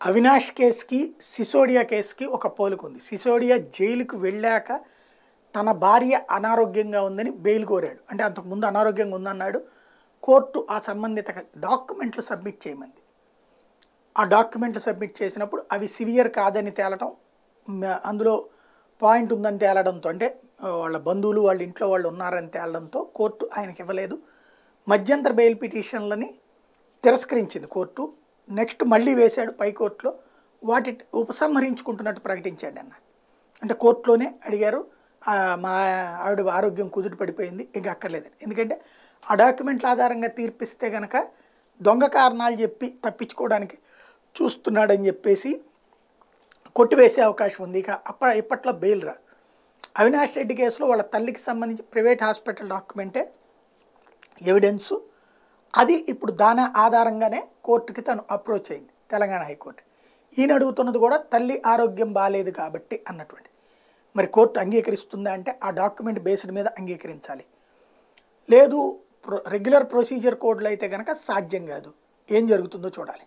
అవినాష్ కేసుకి సిసోడియా కేసుకి ఒక పోలిక ఉంది సిసోడియా జైలుకు వెళ్ళాక తన భార్య అనారోగ్యంగా ఉందని బెయిల్ కోరాడు. అంటే అంతకుముందు అనారోగ్యంగా ఉందన్నాడు. కోర్టు ఆ సంబంధిత డాక్యుమెంట్లు సబ్మిట్ చేయమంది. ఆ డాక్యుమెంట్లు సబ్మిట్ చేసినప్పుడు అవి సివియర్ కాదని తేలటం అందులో పాయింట్ ఉందని తేలడంతో అంటే వాళ్ళ బంధువులు వాళ్ళ ఇంట్లో వాళ్ళు ఉన్నారని తేలడంతో కోర్టు ఆయనకి ఇవ్వలేదు. మధ్యంతర బెయిల్ పిటిషన్లని తిరస్కరించింది కోర్టు. నెక్స్ట్ మళ్ళీ వేశాడు పైకోర్టులో వాటి ఉపసంహరించుకుంటున్నట్టు ప్రకటించాడు అన్న. అంటే కోర్టులోనే అడిగారు మా ఆవిడ ఆరోగ్యం కుదుట పడిపోయింది ఇంక అక్కర్లేదని ఎందుకంటే ఆ డాక్యుమెంట్ల ఆధారంగా తీర్పిస్తే కనుక దొంగ కారణాలు చెప్పి తప్పించుకోవడానికి చూస్తున్నాడని చెప్పేసి కొట్టివేసే అవకాశం ఉంది. ఇక అప్ప ఇప్పట్లో బెయిల్ రా. అవినాష్ రెడ్డి కేసులో వాళ్ళ తల్లికి సంబంధించి ప్రైవేట్ హాస్పిటల్ డాక్యుమెంటే ఎవిడెన్సు అది ఇప్పుడు దాని ఆధారంగానే కోర్టుకి తను అప్రోచ్ అయింది తెలంగాణ హైకోర్టు. ఈయన అడుగుతున్నది కూడా తల్లి ఆరోగ్యం బాగాలేదు కాబట్టి అన్నటువంటి. మరి కోర్టు అంగీకరిస్తుందా అంటే ఆ డాక్యుమెంట్ బేస్డ్ మీద అంగీకరించాలి. లేదు రెగ్యులర్ ప్రొసీజర్ కోడ్లో అయితే కనుక సాధ్యం కాదు. ఏం జరుగుతుందో చూడాలి.